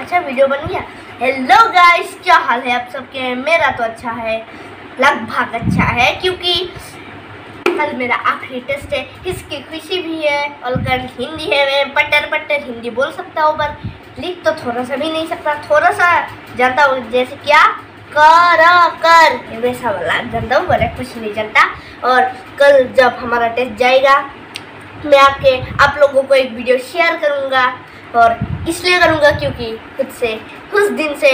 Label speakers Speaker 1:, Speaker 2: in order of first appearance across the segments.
Speaker 1: अच्छा वीडियो बन गया? हेलो गाइस क्या हाल है आप सबके? मेरा तो अच्छा है, लगभग अच्छा है, क्योंकि कल मेरा आखिरी टेस्ट है, इसकी खुशी भी है और कल हिंदी है, मैं पट्टर पट्टर हिंदी बोल सकता हूँ, पर लिख तो थोड़ा सा भी नहीं सकता, थोड़ा सा जानता हूँ, जैसे क्या? कर कर। वैसा वाला जानता हूँ पर कुछ नहीं जानता। और कल जब हमारा टेस्ट जाएगा, मैं आपके, आप लोगों को एक वीडियो शेयर करूँगा, और इसलिए करूँगा क्योंकि खुद से कुछ दिन से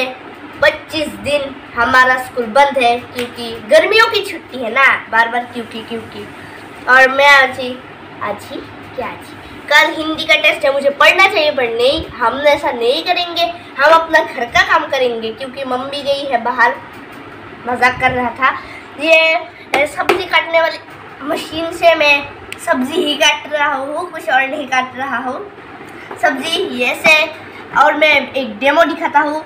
Speaker 1: 25 दिन हमारा स्कूल बंद है क्योंकि गर्मियों की छुट्टी है ना बार बार क्योंकि क्योंकि। और मैं आज ही आज ही, क्या आज ही? कल हिंदी का टेस्ट है, मुझे पढ़ना चाहिए, पर नहीं, हम ऐसा नहीं करेंगे। हम अपना घर का काम करेंगे, क्योंकि मम्मी गई है बाहर, मज़ाक कर रहा था। ये सब्ज़ी काटने वाली मशीन से मैं सब्ज़ी ही काट रहा हूँ, कुछ और नहीं काट रहा हूँ। सब्ज़ी ये से और मैं एक डेमो दिखाता हूँ।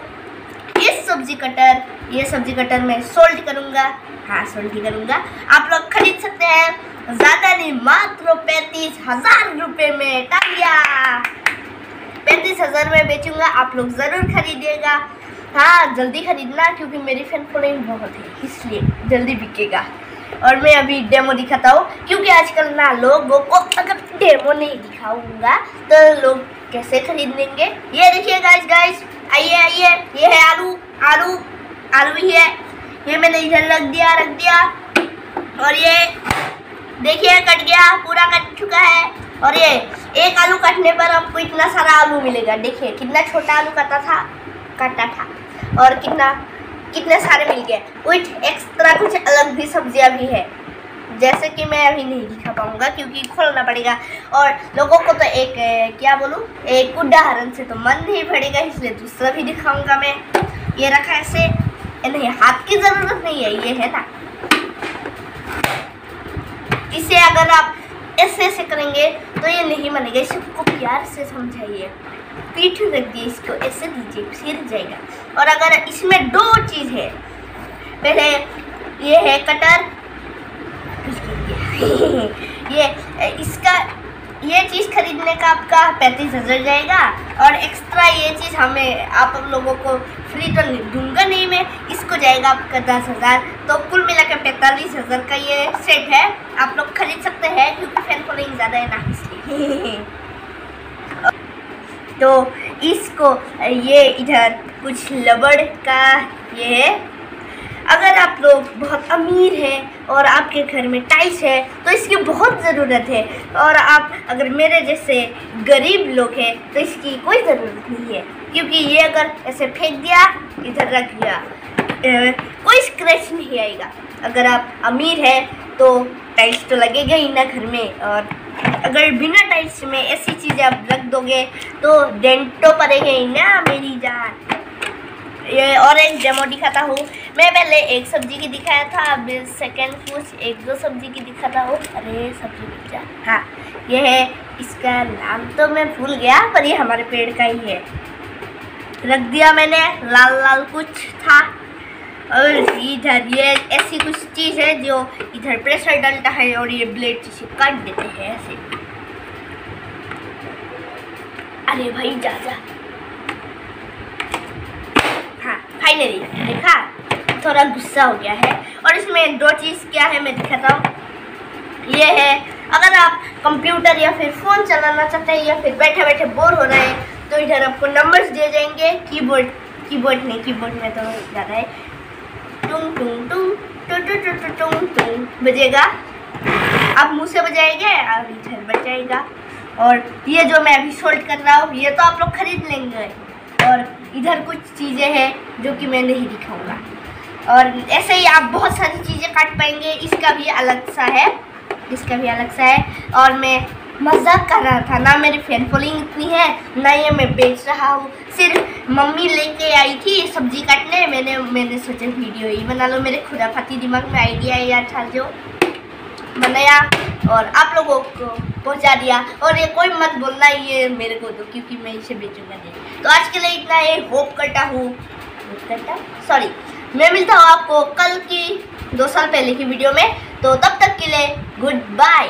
Speaker 1: इस सब्ज़ी कटर ये सब्ज़ी कटर में सोल्ड करूँगा। हाँ सोल्ड ही करूँगा। आप लोग खरीद सकते हैं। ज़्यादा नहीं, मात्र पैंतीस हज़ार रुपये में टालिया पैंतीस हज़ार में बेचूँगा। आप लोग ज़रूर खरीदिएगा। हाँ जल्दी खरीदना, क्योंकि मेरी फ़ैन फॉलोइंग बहुत है, इसलिए जल्दी बिकेगा। और मैं अभी डेमो दिखाता हूँ, क्योंकि आजकल ना लोगों को अगर डेमो नहीं दिखाऊँगा तो लोग कैसे खरीद लेंगे ये देखिए गाइस गाइस आइए आइए। ये है आलू आलू आलू ही है। ये मैंने इधर रख दिया रख दिया। और ये देखिए, कट गया, पूरा कट चुका है। और ये एक आलू काटने पर आपको इतना सारा आलू मिलेगा। देखिए, कितना छोटा आलू काटा था काटा था। और कितना, कितने सारे मिल गए। विथ एक्स्ट्रा कुछ अलग भी सब्ज़ियाँ भी है। जैसे कि मैं अभी नहीं दिखा पाऊँगा क्योंकि खोलना पड़ेगा। और लोगों को तो एक क्या बोलूँ? एक उदाहरण से तो मन नहीं पड़ेगा इसलिए दूसरा भी दिखाऊँगा मैं। ये रखा ऐसे नहीं, हाथ की ज़रूरत नहीं है, ये है ना? इसे अगर आप ऐसे ऐसे करेंगे तो ये नहीं बनेगा। इसको प्यार से समझाइए। पीठ रख दिए, इसको ऐसे दीजिए, फिर जाएगा। और अगर इसमें दो चीज़ है, पहले ये है कटर ये, इसका, ये चीज़ खरीदने का आपका पैंतीस हज़ार जाएगा और एक्स्ट्रा ये चीज़ हमें, आप लोगों को फ्री तो दूँगा नहीं मैं, इसको जाएगा आपका दस हज़ार। तो कुल मिला के पैंतालीस हज़ार का ये सेट है। आप लोग खरीद सकते हैं, क्योंकि फ़ैन फॉलोइंग ज़्यादा है ना तो इसको, ये इधर कुछ लबड़ का ये है। अगर आप लोग बहुत अमीर हैं और आपके घर में टाइल्स है तो इसकी बहुत ज़रूरत है। और आप अगर मेरे जैसे गरीब लोग हैं तो इसकी कोई ज़रूरत नहीं है। क्योंकि ये अगर ऐसे फेंक दिया, इधर रख दिया कोई स्क्रैच नहीं आएगा। अगर आप अमीर हैं तो टाइल्स तो लगेगा ही ना घर में। और अगर बिना टाइल्स में ऐसी चीज़ें आप रख दोगे तो डेंट पड़ेगा ही ना मेरी जान। ये एक डेमो दिखाता हूँ। मैं पहले एक सब्ज़ी की दिखाया था, अब सेकेंड कुछ एक दो सब्ज़ी की दिखाता हूँ। अरे, सब्ज़ी पिज्जा हाँ ये है, इसका नाम तो मैं भूल गया, पर ये हमारे पेड़ का ही है। रख दिया मैंने, लाल लाल कुछ था। और इधर ये ऐसी कुछ चीज़ है जो इधर प्रेशर डालता है और ये ब्लेड से काट देते हैं ऐसे। अरे भाई, जा जा। फाइनली देखा? थोड़ा गुस्सा हो गया है। और इसमें दो चीज़ क्या है मैं दिखाता हूँ। ये है, अगर आप कंप्यूटर या फिर फ़ोन चलाना चाहते हैं या फिर बैठे बैठे बोर हो रहे हैं तो इधर आपको नंबर्स दिए जाएँगे कीबोर्ड कीबोर्ड नहीं कीबोर्ड में तो ज़्यादा है। टुंग टुंग टुंग टुंग टुंग टुंग टुंग। बजेगा? आप मुँह से बजाएँगे और इधर बजाएगा। और ये जो मैं अभी सोल्ड कर रहा हूँ, ये तो आप लोग खरीद लेंगे। और इधर कुछ चीज़ें हैं जो कि मैं नहीं दिखाऊँगा। और ऐसे ही आप बहुत सारी चीज़ें काट पाएँगे, इसका भी अलग सा है, इसका भी अलग सा है। और मैं मज़ाक कर रहा था, ना मेरी फ़ैन फॉलोइंग इतनी है, ना ये मैं बेच रहा हूँ। सिर्फ़ मम्मी लेके आई थी सब्ज़ी काटने, मैंने मैंने सोचा वीडियो ही बना लो, मेरे खुराफाती दिमाग में आइडिया यार था जो बनाया और आप लोगों को पहुँचा दिया। और ये कोई मत बोलना, ये मेरे को तो क्योंकि मैं इसे बेचूँगा नहीं। तो आज के लिए इतना ही। होप करता हूँ। करता? सॉरी मैं मिलता हूँ आपको कल की दो साल पहले की वीडियो में। तो तब तक के लिए गुड बाय